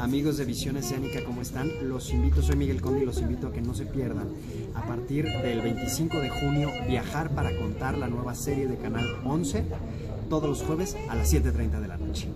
Amigos de Visión Escénica, ¿cómo están? Los invito, soy Miguel Conde y los invito a que no se pierdan a partir del 25 de junio Viajar para contar la nueva serie de Canal 11 todos los jueves a las 7.30 de la noche.